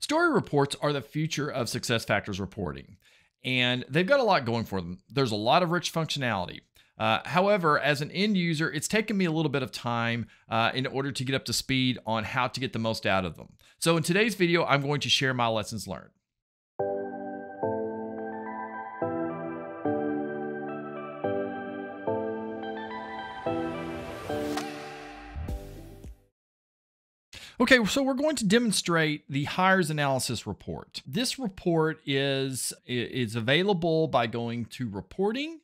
Story reports are the future of SuccessFactors reporting, and they've got a lot going for them. There's a lot of rich functionality. Uh, however, as an end user, it's taken me a little bit of time uh, in order to get up to speed on how to get the most out of them. So in today's video, I'm going to share my lessons learned. Okay, so we're going to demonstrate the hires analysis report. This report is, is available by going to reporting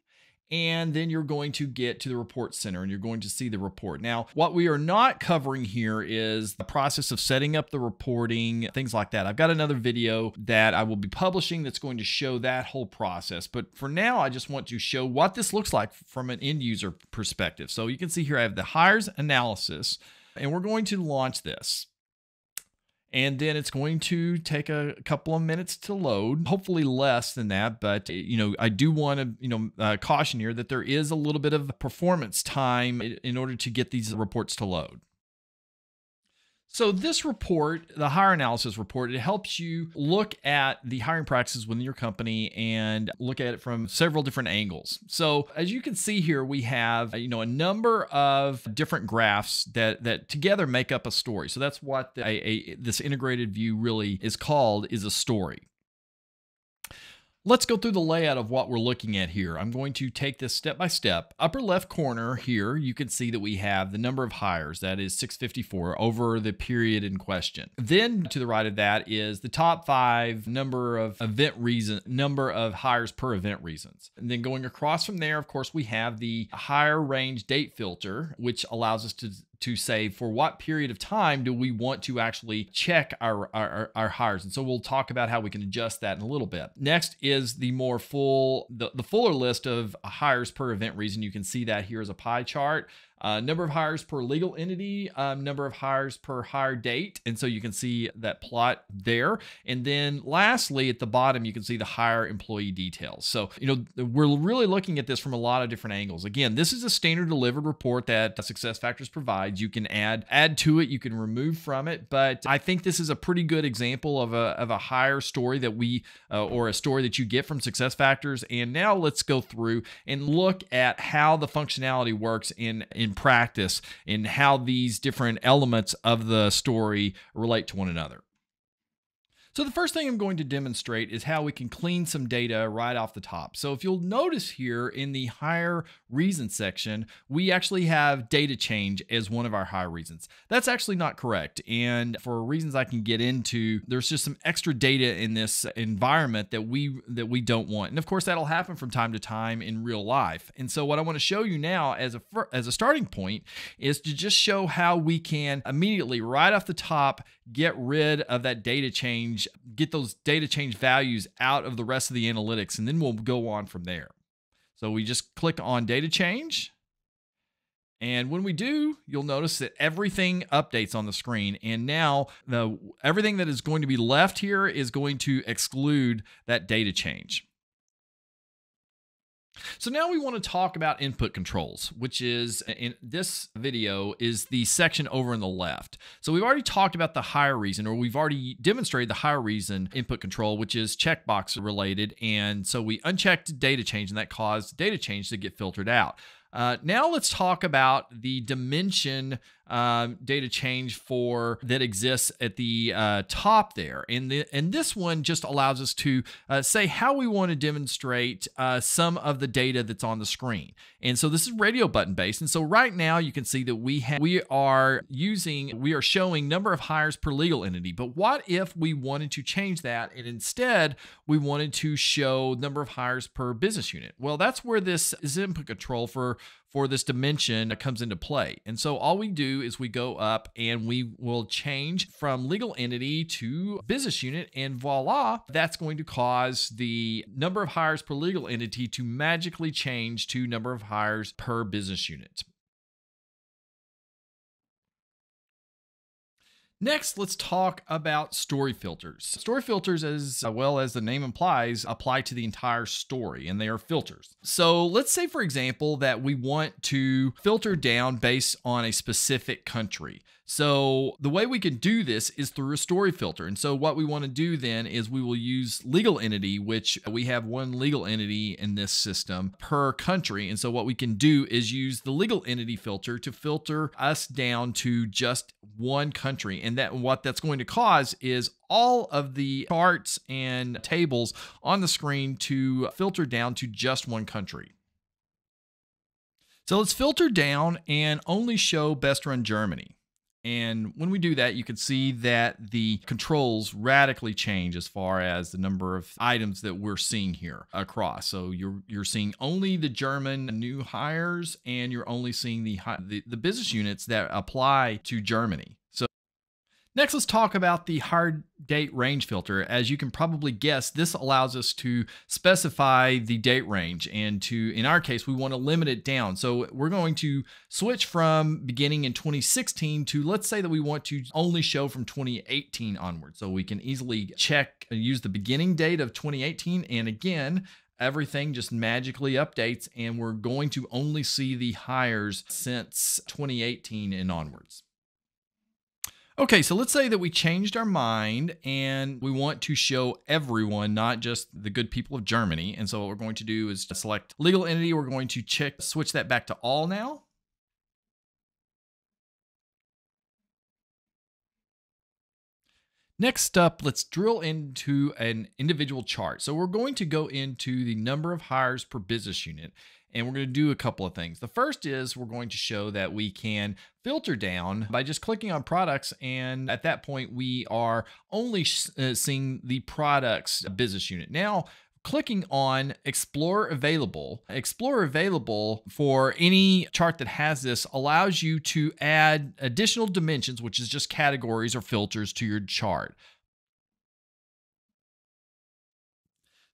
and then you're going to get to the report center and you're going to see the report. Now, what we are not covering here is the process of setting up the reporting, things like that. I've got another video that I will be publishing that's going to show that whole process. But for now, I just want to show what this looks like from an end user perspective. So you can see here I have the hires analysis and we're going to launch this and then it's going to take a couple of minutes to load hopefully less than that but you know i do want to you know uh, caution here that there is a little bit of performance time in order to get these reports to load so this report, the hire analysis report, it helps you look at the hiring practices within your company and look at it from several different angles. So as you can see here, we have you know a number of different graphs that that together make up a story. So that's what the, a, a, this integrated view really is called is a story. Let's go through the layout of what we're looking at here. I'm going to take this step by step. Upper left corner here, you can see that we have the number of hires, that is 654 over the period in question. Then to the right of that is the top five number of event reason, number of hires per event reasons. And then going across from there, of course, we have the hire range date filter, which allows us to to say for what period of time do we want to actually check our, our, our hires. And so we'll talk about how we can adjust that in a little bit. Next is the more full, the, the fuller list of hires per event reason. You can see that here as a pie chart. Uh, number of hires per legal entity, um, number of hires per hire date. And so you can see that plot there. And then lastly, at the bottom, you can see the hire employee details. So, you know, we're really looking at this from a lot of different angles. Again, this is a standard delivered report that SuccessFactors provides. You can add add to it, you can remove from it, but I think this is a pretty good example of a, of a hire story that we, uh, or a story that you get from SuccessFactors. And now let's go through and look at how the functionality works in, in practice in how these different elements of the story relate to one another. So the first thing I'm going to demonstrate is how we can clean some data right off the top. So if you'll notice here in the hire reason section, we actually have data change as one of our hire reasons. That's actually not correct. And for reasons I can get into, there's just some extra data in this environment that we that we don't want. And of course that'll happen from time to time in real life. And so what I want to show you now as a as a starting point is to just show how we can immediately right off the top get rid of that data change, get those data change values out of the rest of the analytics, and then we'll go on from there. So we just click on data change. And when we do, you'll notice that everything updates on the screen. And now the everything that is going to be left here is going to exclude that data change. So now we want to talk about input controls, which is in this video is the section over on the left. So we've already talked about the hire reason, or we've already demonstrated the hire reason input control, which is checkbox related. And so we unchecked data change and that caused data change to get filtered out. Uh, now let's talk about the dimension um, data change for that exists at the uh, top there. And, the, and this one just allows us to uh, say how we want to demonstrate uh, some of the data that's on the screen. And so this is radio button based. And so right now you can see that we have, we are using, we are showing number of hires per legal entity. But what if we wanted to change that and instead we wanted to show number of hires per business unit? Well, that's where this is input control for for this dimension comes into play. And so all we do is we go up and we will change from legal entity to business unit and voila, that's going to cause the number of hires per legal entity to magically change to number of hires per business unit. Next, let's talk about story filters. Story filters, as well as the name implies, apply to the entire story and they are filters. So let's say, for example, that we want to filter down based on a specific country. So the way we can do this is through a story filter. And so what we want to do then is we will use legal entity, which we have one legal entity in this system per country. And so what we can do is use the legal entity filter to filter us down to just one country. And that what that's going to cause is all of the charts and tables on the screen to filter down to just one country. So let's filter down and only show best run Germany. And when we do that, you can see that the controls radically change as far as the number of items that we're seeing here across. So you're you're seeing only the German new hires, and you're only seeing the the, the business units that apply to Germany. Next, let's talk about the hard date range filter. As you can probably guess, this allows us to specify the date range and to, in our case, we want to limit it down. So we're going to switch from beginning in 2016 to, let's say that we want to only show from 2018 onward. So we can easily check, uh, use the beginning date of 2018. And again, everything just magically updates and we're going to only see the hires since 2018 and onwards. Okay, so let's say that we changed our mind and we want to show everyone, not just the good people of Germany. And so what we're going to do is select legal entity. We're going to check, switch that back to all now. Next up, let's drill into an individual chart. So we're going to go into the number of hires per business unit and we're going to do a couple of things. The first is we're going to show that we can filter down by just clicking on products. And at that point, we are only uh, seeing the products business unit. Now, clicking on explore available. Explore available for any chart that has this allows you to add additional dimensions which is just categories or filters to your chart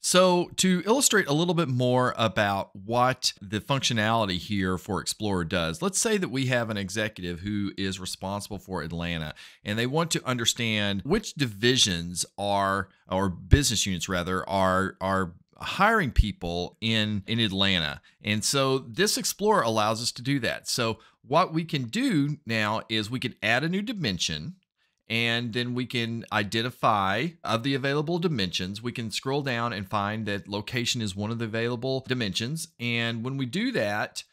So, to illustrate a little bit more about what the functionality here for Explorer does, let's say that we have an executive who is responsible for Atlanta and they want to understand which divisions are, or business units rather, are, are hiring people in in Atlanta. And so this explorer allows us to do that. So what we can do now is we can add a new dimension and then we can identify of the available dimensions. We can scroll down and find that location is one of the available dimensions. And when we do that,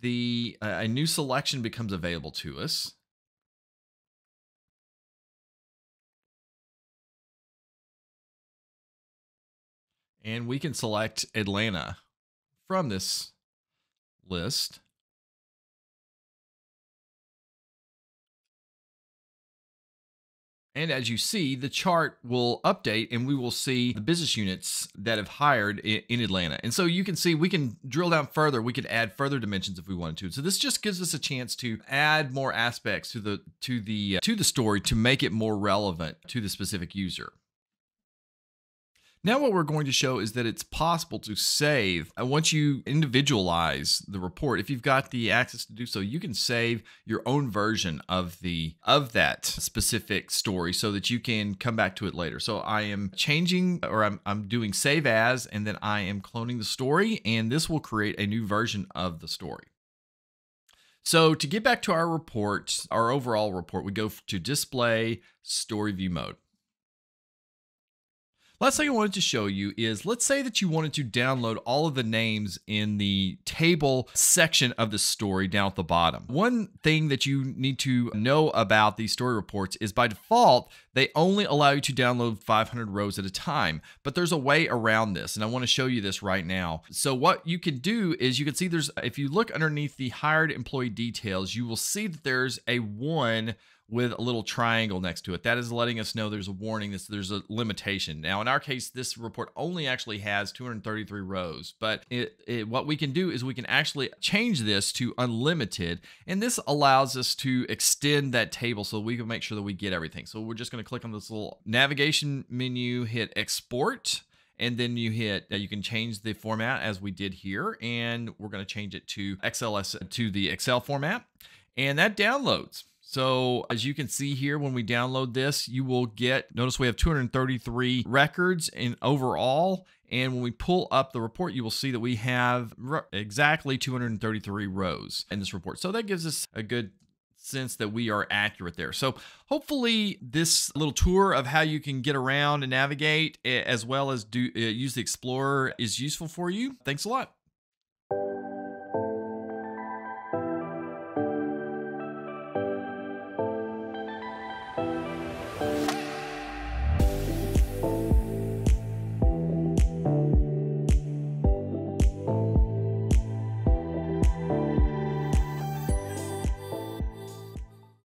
the uh, a new selection becomes available to us. And we can select Atlanta from this list. And as you see, the chart will update and we will see the business units that have hired in Atlanta. And so you can see we can drill down further. We could add further dimensions if we wanted to. So this just gives us a chance to add more aspects to the to the to the story to make it more relevant to the specific user. Now, what we're going to show is that it's possible to save. Uh, once you individualize the report, if you've got the access to do so, you can save your own version of the of that specific story so that you can come back to it later. So I am changing or I'm, I'm doing save as, and then I am cloning the story, and this will create a new version of the story. So to get back to our report, our overall report, we go to display story view mode. Last thing I wanted to show you is let's say that you wanted to download all of the names in the table section of the story down at the bottom. One thing that you need to know about these story reports is by default, they only allow you to download 500 rows at a time, but there's a way around this, and I want to show you this right now. So what you can do is you can see there's, if you look underneath the hired employee details, you will see that there's a one with a little triangle next to it. That is letting us know there's a warning that there's a limitation. Now, in our case, this report only actually has 233 rows, but it, it, what we can do is we can actually change this to unlimited, and this allows us to extend that table so we can make sure that we get everything. So we're just going to click on this little navigation menu, hit export, and then you hit uh, you can change the format as we did here and we're going to change it to XLS to the Excel format and that downloads so as you can see here, when we download this, you will get, notice we have 233 records in overall. And when we pull up the report, you will see that we have exactly 233 rows in this report. So that gives us a good sense that we are accurate there. So hopefully this little tour of how you can get around and navigate as well as do uh, use the Explorer is useful for you. Thanks a lot.